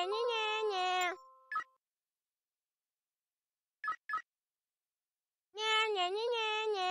nha nha nha nha. Nha nha nha nha.